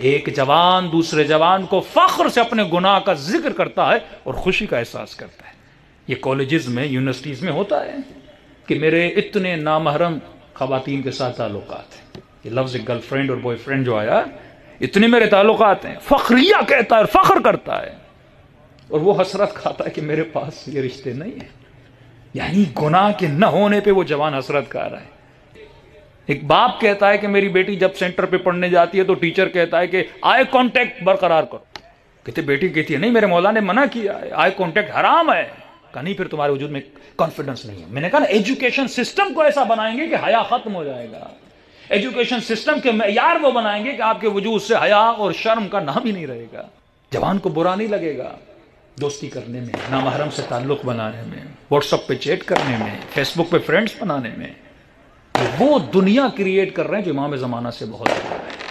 एक जवान दूसरे जवान को फख्र से अपने गुनाह का ज़िक्र करता है और खुशी का एहसास करता है। ये कॉलेजेस में यूनिवर्सिटीज़ में होता है कि मेरे इतने नामहरम खातन के साथ ताल्लुक हैं। ये लफ्ज़ गर्लफ्रेंड और बॉयफ्रेंड जो आया, इतने मेरे ताल्लुक हैं। फ़ख्रिया कहता है फ़ख्र करता है। और वो हसरत खाता है कि मेरे पास ये रिश्ते नहीं है। यानी गुनाह के न होने पे वो जवान हसरत खा रहा है। एक बाप कहता है कि मेरी बेटी जब सेंटर पे पढ़ने जाती है तो टीचर कहता है कि आई कांटेक्ट बरकरार करो। कहते, बेटी कहती है, नहीं, मेरे मौला ने मना किया है, आई कांटेक्ट हराम है। कहा, नहीं, फिर तुम्हारे वजूद में कॉन्फिडेंस नहीं है। मैंने कहा, ना एजुकेशन सिस्टम को ऐसा बनाएँगे कि हया खत्म हो जाएगा। एजुकेशन सिस्टम के मैार वो बनाएँगे कि आपके वजूद से हया और शर्म का नाम ही नहीं रहेगा। जवान को बुरा नहीं लगेगा दोस्ती करने में, नामहरम से ताल्लुक बनाने में व्हाट्सअप पे चैट करने में फेसबुक पे फ्रेंड्स बनाने में। वो दुनिया क्रिएट कर रहे हैं जो इमाम ज़माना से बहुत